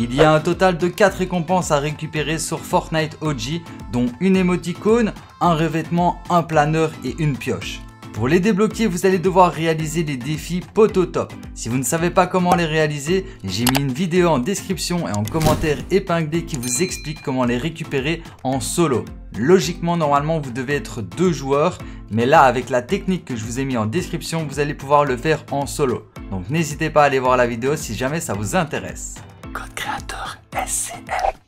Il y a un total de 4 récompenses à récupérer sur Fortnite OG, dont une émoticône, un revêtement, un planeur et une pioche. Pour les débloquer, vous allez devoir réaliser les défis Pototop. Si vous ne savez pas comment les réaliser, j'ai mis une vidéo en description et en commentaire épinglé qui vous explique comment les récupérer en solo. Logiquement, normalement, vous devez être deux joueurs, mais là, avec la technique que je vous ai mis en description, vous allez pouvoir le faire en solo. Donc n'hésitez pas à aller voir la vidéo si jamais ça vous intéresse. Créateur SCL.